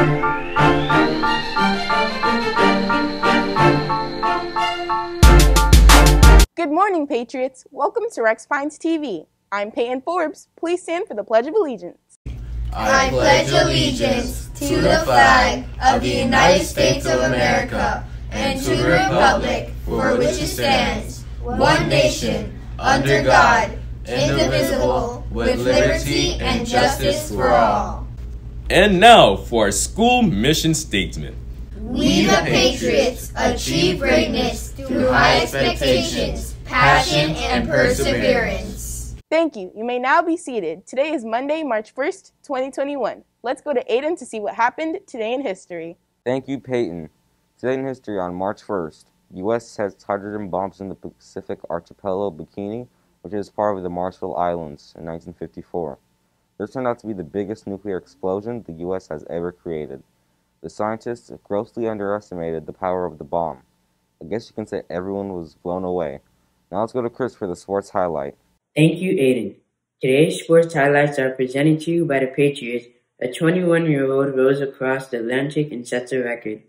Good morning, Patriots. Welcome to Rex Pines TV. I'm Peyton Forbes. Please stand for the Pledge of Allegiance. I pledge allegiance to the flag of the United States of America and to the republic for which it stands, one nation, under God, indivisible, with liberty and justice for all. And now for our school mission statement. We the Patriots achieve greatness through high expectations, passion, and perseverance. Thank you. You may now be seated. Today is Monday, March 1st, 2021. Let's go to Aiden to see what happened today in history. Thank you, Peyton. Today in history on March 1st, U.S. tests hydrogen bombs in the Pacific archipelago Bikini, which is part of the Marshall Islands, in 1954. This turned out to be the biggest nuclear explosion the U.S. has ever created. The scientists grossly underestimated the power of the bomb. I guess you can say everyone was blown away. Now let's go to Chris for the sports highlight. Thank you, Aiden. Today's sports highlights are presented to you by the Patriots. A 21-year-old rows across the Atlantic and sets a record.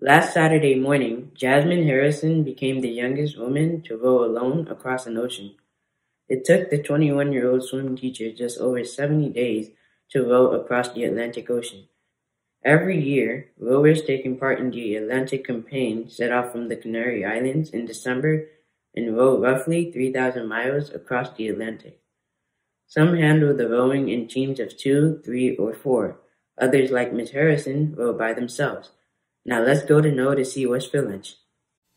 Last Saturday morning, Jasmine Harrison became the youngest woman to row alone across an ocean. It took the 21-year-old swim teacher just over 70 days to row across the Atlantic Ocean. Every year, rowers taking part in the Atlantic campaign set off from the Canary Islands in December and row roughly 3,000 miles across the Atlantic. Some handle the rowing in teams of two, three, or four. Others, like Miss Harrison, row by themselves. Now let's go to Noah to see what's for lunch.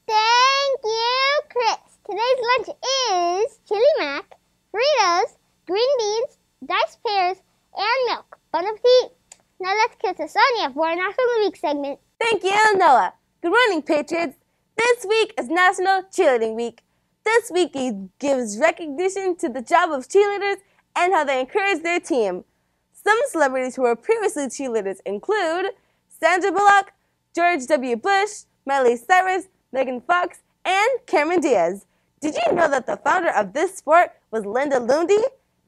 Thank you, Chris. Today's lunch is chili mac, Fritos, green beans, diced pears, and milk. Bon appetit! Now let's kiss to Sonia for our National Week segment. Thank you, Noah. Good morning, Patriots. This week is National Cheerleading Week. This week gives recognition to the job of cheerleaders and how they encourage their team. Some celebrities who were previously cheerleaders include Sandra Bullock, George W. Bush, Miley Cyrus, Megan Fox, and Cameron Diaz. Did you know that the founder of this sport was Linda Lundy?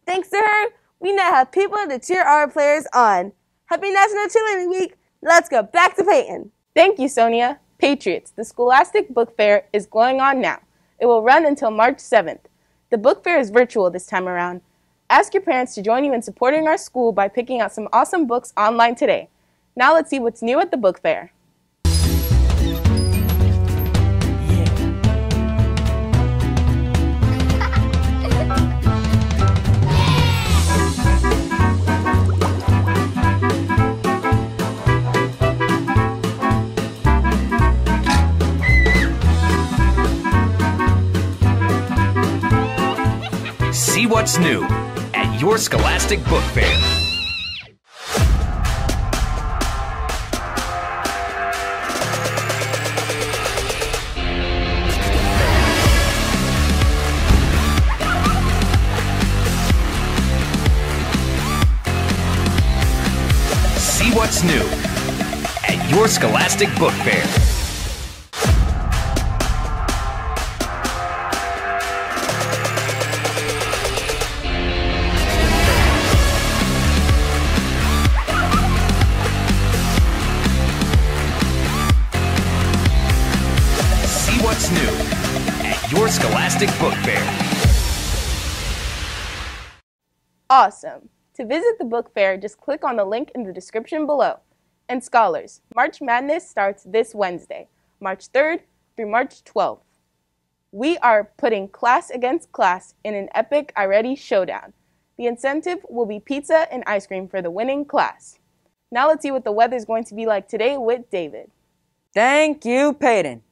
Thanks to her, we now have people to cheer our players on. Happy National Cheerleading Week! Let's go back to Peyton. Thank you, Sonia. Patriots, the Scholastic Book Fair is going on now. It will run until March 7th. The book fair is virtual this time around. Ask your parents to join you in supporting our school by picking out some awesome books online today. Now let's see what's new at the book fair. What's new at your Scholastic Book Fair. See what's new at your Scholastic Book Fair. At your Scholastic Book Fair. Awesome. To visit the book fair, just click on the link in the description below. And scholars, March Madness starts this Wednesday, March 3rd through March 12th. We are putting class against class in an epic I-Ready showdown. The incentive will be pizza and ice cream for the winning class. Now let's see what the weather is going to be like today with David. Thank you, Peyton.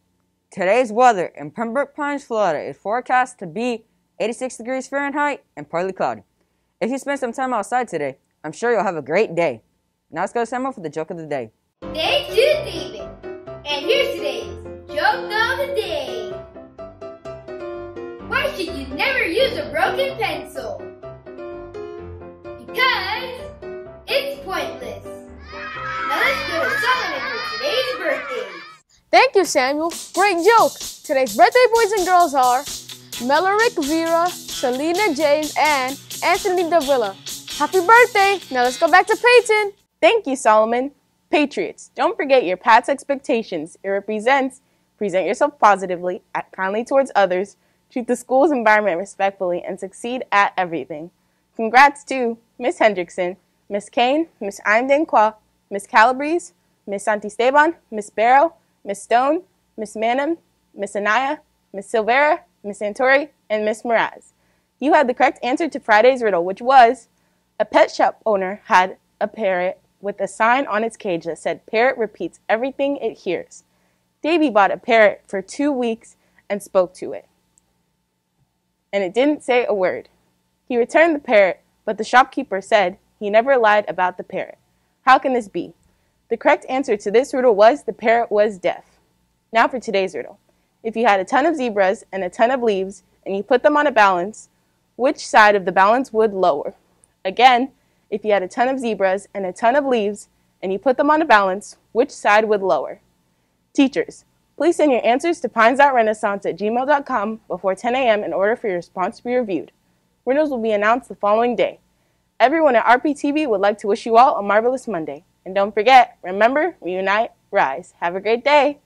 Today's weather in Pembroke Pines, Florida is forecast to be 86 degrees Fahrenheit and partly cloudy. If you spend some time outside today, I'm sure you'll have a great day. Now let's go to Samuel for the joke of the day. You, David. And here's today's joke of the day. Why should you never use a broken pencil? Because Thank you, Samuel. Great joke. Today's birthday boys and girls are Melorick Vera, Selena James, and Anthony Davila. Happy birthday! Now let's go back to Peyton. Thank you, Solomon. Patriots, don't forget your past expectations. It represents present yourself positively, act kindly towards others, treat the school's environment respectfully, and succeed at everything. Congrats to Miss Hendrickson, Miss Kane, Miss Imdankwa, Miss Calabrese, Miss Santisteban, Miss Barrow, Miss Stone, Miss Manham, Miss Anaya, Miss Silvera, Miss Santori, and Miss Mraz. You had the correct answer to Friday's riddle, which was a pet shop owner had a parrot with a sign on its cage that said, Parrot repeats everything it hears. Davy bought a parrot for two weeks and spoke to it. And it didn't say a word. He returned the parrot, but the shopkeeper said he never lied about the parrot. How can this be? The correct answer to this riddle was the parrot was deaf. Now for today's riddle. If you had a ton of zebras and a ton of leaves and you put them on a balance, which side of the balance would lower? Again, if you had a ton of zebras and a ton of leaves and you put them on a balance, which side would lower? Teachers, please send your answers to pines.renaissance at gmail.com before 10 a.m. in order for your response to be reviewed. Winners will be announced the following day. Everyone at RPTV would like to wish you all a marvelous Monday. And don't forget, remember, reunite, rise. Have a great day.